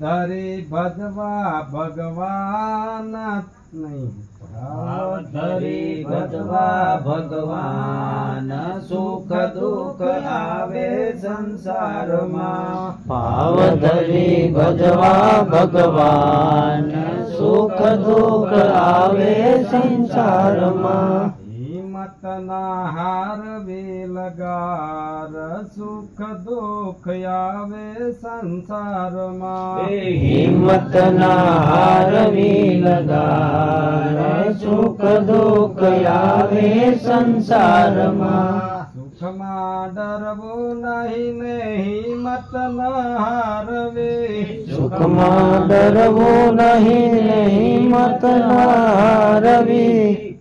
ધરી ભજવા ભગવાન નહીં. ભાવ ધરી ભજવા ભગવાન સુખ દુઃખ આવે સંસારમાં. ભાવ ધરી ભજવા ભગવાન સુખ દુઃખ આવે સંસારમાં. હિંમત ના હાર લગાર સુખ દુઃખ આવે સંસારમાં હિંમત ના હારવી લગાર સુખ દુઃખ આવે સંસારમાં સુખમાં ડરવું નહીં ને હિંમત ના હારવે સુખમાં ડરવું નહીં ને હિંમત ના હારવી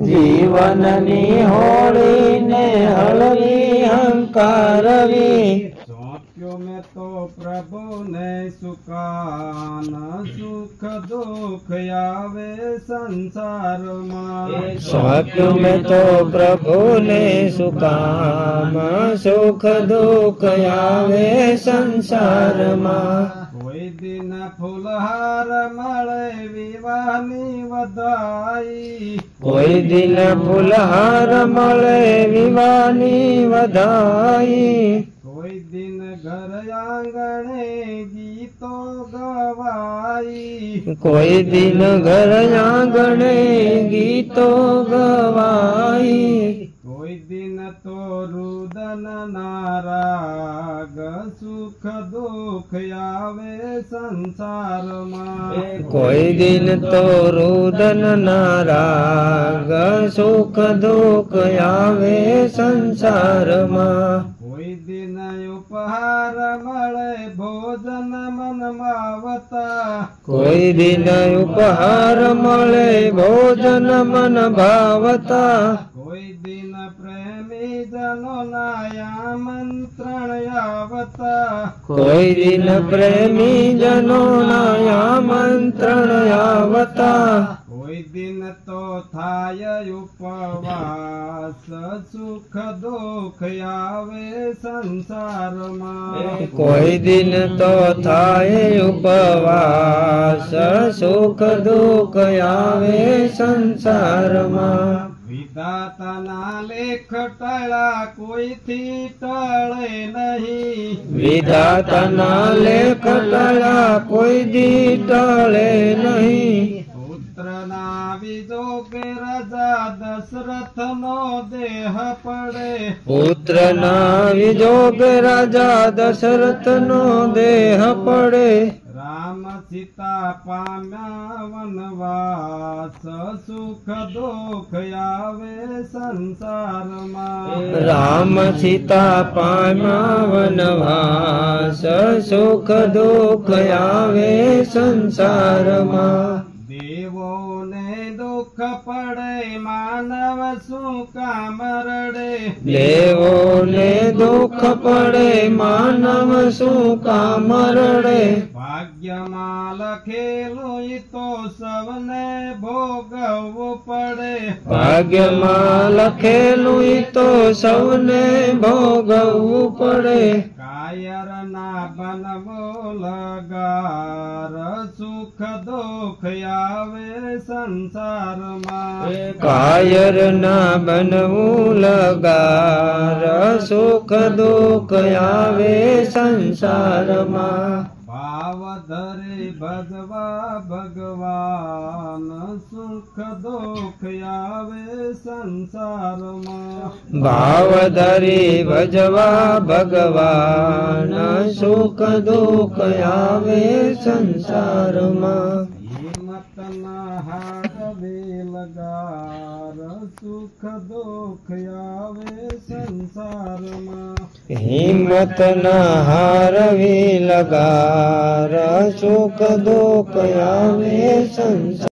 જીવનની હોળીને હળવી હંકારવી. સોંપ્યો મેં તો પ્રભુને સુકાન સુખ દુઃખ આવે સંસારમાં. સ્વાપ્યું મેં તો પ્રભુને સુકાન સુખ દુઃખ આવે સંસારમાં. દિન ફૂલહાર મળે વિવાહની વધાઈ કોઈ દિન ફૂલહાર મળે વિવાની વધાઈ કોઈ દિન ઘર આંગણે ગીતો ગવાઈ કોઈ દિન ઘર આંગણે ગીતો ગવાઈ કોઈ દિન તો રુદન નારાગ સુખ દુઃખ આવે સંસારમાં. કોઈ દિન તો રુદન નારાગ સુખ દુઃખ આવે સંસારમાં. કોઈ દિન ઉપહાર મળે ભોજન મનમાવતા. કોઈ દિન ઉપહાર મળે ભોજન મન ભાવતા કોઈ દિન પ્રેમી જનો નાયા મંત્રણ કોઈ દિન પ્રેમી જનો આમંત્રણ આવતા કોઈ દિન તો થાય ઉપવાસ સુખ દુઃખ આવે સંસારમાં કોઈ દિન તો થાય ઉપવાસ સુખ દુઃખ આવે સંસારમાં વિધાતાના લેખ ટળા કોઈથી ટળે નહીં વિધાતાના લેખ ટળા કોઈ દી ટળે નહીં પુત્રના વિજોગે રાજા દશરથ નો દેહ પડે પુત્રના વિજોગ રાજા દશરથ નો દેહ પડે રામ સીતા પામ્યા વનવાસ સુખ દુઃખ આવે સંસારમાં. રામ સીતા પામ્યા વનવાસ સુખ દુઃખ આવે સંસારમાં. દેવોને દુઃખ પડે માનવ શું કામ રડે દેવોને દુઃખ પડે માનવ શું કામ રડે ભાગ્યમાં લખેલું ઈ તો સૌને ભોગવવું પડે. ભાગ્યમાં લખેલું ઈ તો સૌને ભોગવવું પડે. કાયર ના બનવો લગાર સુખ દુઃખ આવે સંસારમાં. કાયર ના બનવું લગાર સુખ દુઃખ આવે સંસારમાં. भाव धरे भजवा भगवान सुख दुख आवे संसार माँ भाव धरे भजवा भगवान सुख दुख आवे संसार माँ हिम्मत न हार लगा સુખ દુઃખ આવે સંસારમાં હિંમત ના હારવી લગાર સુખ દુઃખ આવે સંસાર